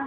Oh,